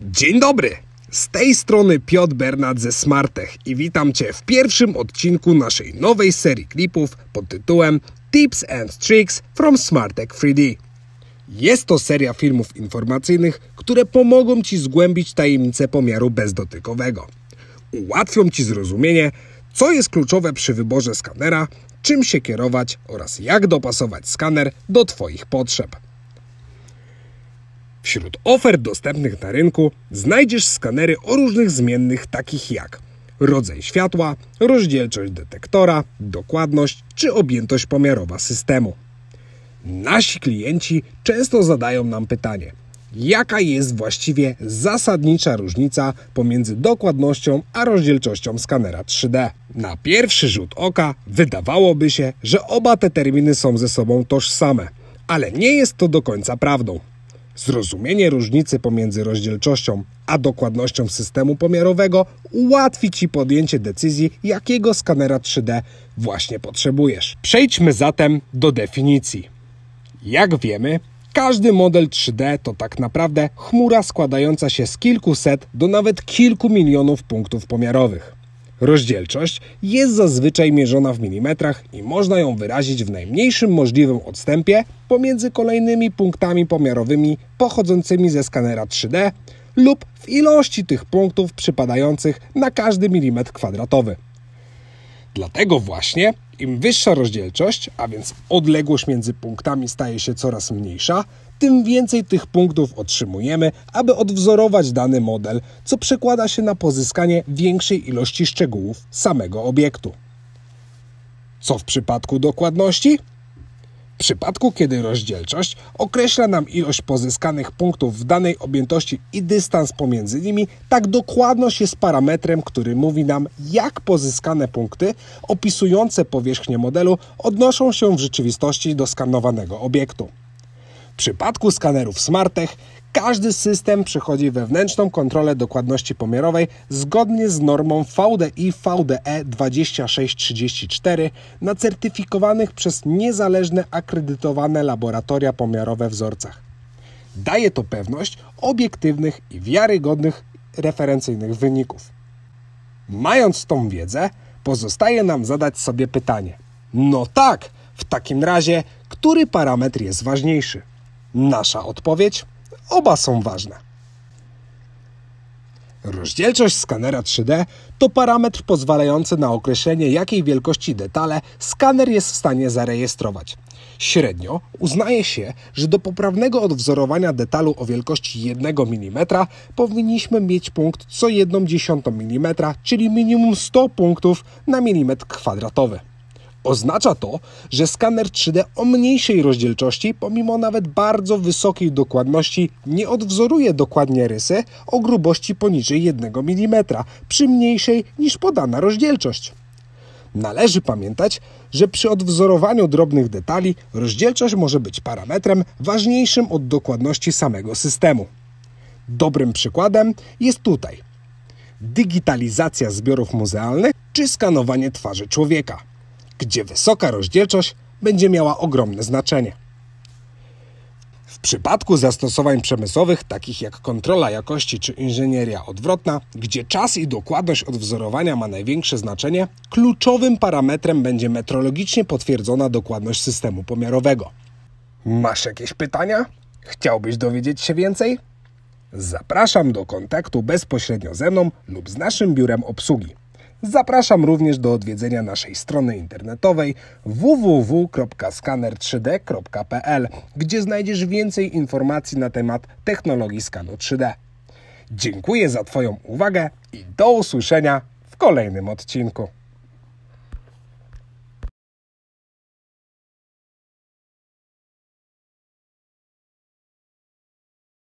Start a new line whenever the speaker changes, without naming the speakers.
Dzień dobry! Z tej strony Piotr Bernat ze Smartech i witam Cię w pierwszym odcinku naszej nowej serii klipów pod tytułem Tips and Tricks from Smartech 3D. Jest to seria filmów informacyjnych, które pomogą Ci zgłębić tajemnicę pomiaru bezdotykowego. Ułatwią Ci zrozumienie, co jest kluczowe przy wyborze skanera, czym się kierować oraz jak dopasować skaner do Twoich potrzeb. Wśród ofert dostępnych na rynku znajdziesz skanery o różnych zmiennych takich jak rodzaj światła, rozdzielczość detektora, dokładność czy objętość pomiarowa systemu. Nasi klienci często zadają nam pytanie, jaka jest właściwie zasadnicza różnica pomiędzy dokładnością a rozdzielczością skanera 3D. Na pierwszy rzut oka wydawałoby się, że oba te terminy są ze sobą tożsame, ale nie jest to do końca prawdą. Zrozumienie różnicy pomiędzy rozdzielczością a dokładnością systemu pomiarowego ułatwi Ci podjęcie decyzji, jakiego skanera 3D właśnie potrzebujesz. Przejdźmy zatem do definicji. Jak wiemy, każdy model 3D to tak naprawdę chmura składająca się z kilkuset do nawet kilku milionów punktów pomiarowych. Rozdzielczość jest zazwyczaj mierzona w milimetrach i można ją wyrazić w najmniejszym możliwym odstępie pomiędzy kolejnymi punktami pomiarowymi pochodzącymi ze skanera 3D lub w ilości tych punktów przypadających na każdy milimetr kwadratowy. Dlatego właśnie im wyższa rozdzielczość, a więc odległość między punktami staje się coraz mniejsza, tym więcej tych punktów otrzymujemy, aby odwzorować dany model, co przekłada się na pozyskanie większej ilości szczegółów samego obiektu. Co w przypadku dokładności? W przypadku, kiedy rozdzielczość określa nam ilość pozyskanych punktów w danej objętości i dystans pomiędzy nimi, tak dokładność jest parametrem, który mówi nam, jak pozyskane punkty opisujące powierzchnię modelu odnoszą się w rzeczywistości do skanowanego obiektu. Przypadku skanerów Smartech każdy system przechodzi wewnętrzną kontrolę dokładności pomiarowej zgodnie z normą VDI VDE 2634 na certyfikowanych przez niezależne akredytowane laboratoria pomiarowe wzorcach. Daje to pewność obiektywnych i wiarygodnych referencyjnych wyników. Mając tą wiedzę, pozostaje nam zadać sobie pytanie: no tak, w takim razie, który parametr jest ważniejszy? Nasza odpowiedź Oba są ważne. Rozdzielczość skanera 3D to parametr pozwalający na określenie, jakiej wielkości detale skaner jest w stanie zarejestrować. Średnio uznaje się, że do poprawnego odwzorowania detalu o wielkości 1 mm powinniśmy mieć punkt co 1,1 mm, czyli minimum 100 punktów na milimetr kwadratowy. Oznacza to, że skaner 3D o mniejszej rozdzielczości, pomimo nawet bardzo wysokiej dokładności, nie odwzoruje dokładnie rysy o grubości poniżej 1 mm przy mniejszej niż podana rozdzielczość. Należy pamiętać, że przy odwzorowaniu drobnych detali rozdzielczość może być parametrem ważniejszym od dokładności samego systemu. Dobrym przykładem jest tutaj digitalizacja zbiorów muzealnych czy skanowanie twarzy człowieka gdzie wysoka rozdzielczość będzie miała ogromne znaczenie. W przypadku zastosowań przemysłowych, takich jak kontrola jakości czy inżynieria odwrotna, gdzie czas i dokładność odwzorowania ma największe znaczenie, kluczowym parametrem będzie metrologicznie potwierdzona dokładność systemu pomiarowego. Masz jakieś pytania? Chciałbyś dowiedzieć się więcej? Zapraszam do kontaktu bezpośrednio ze mną lub z naszym biurem obsługi. Zapraszam również do odwiedzenia naszej strony internetowej www.skaner3d.pl, gdzie znajdziesz więcej informacji na temat technologii skanu 3D. Dziękuję za Twoją uwagę i do usłyszenia w kolejnym odcinku.